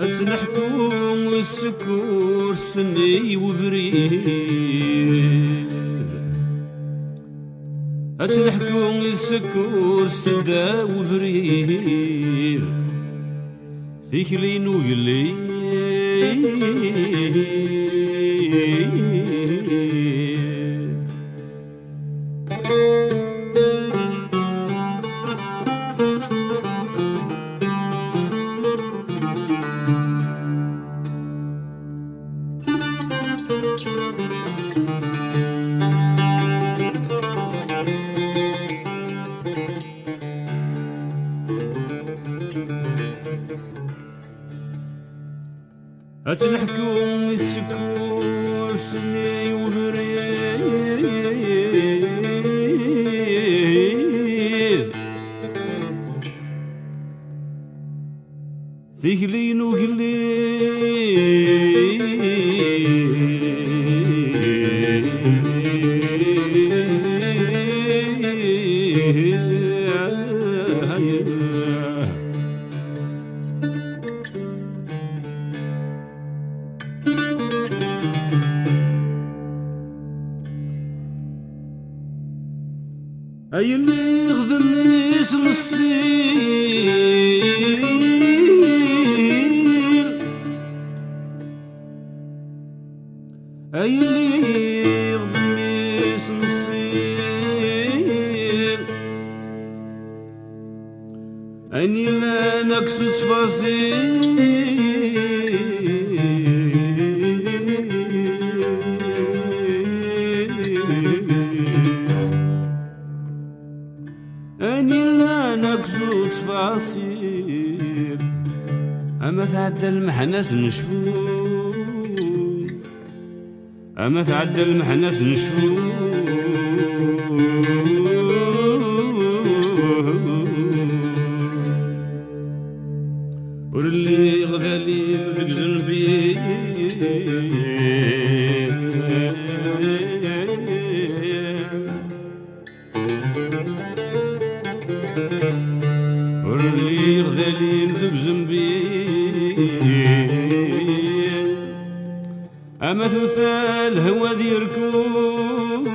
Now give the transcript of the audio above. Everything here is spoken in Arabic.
أتنحكم والسكور سني وبريد. أتنحكم والسكور سدا وبريد. فيك لين ويلي أتنحكم السكور سني وبريد ثقلين أي اللي يخدم اسم السيل أي اللي يخدم اسم السيل أني ما نكسس فصيل أما تعدى المحنس نشفو. أما تعدى المحنس نشفو. أما ثلث هو ذي ركوب.